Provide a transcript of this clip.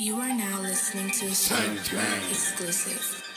You are now listening to a exclusive.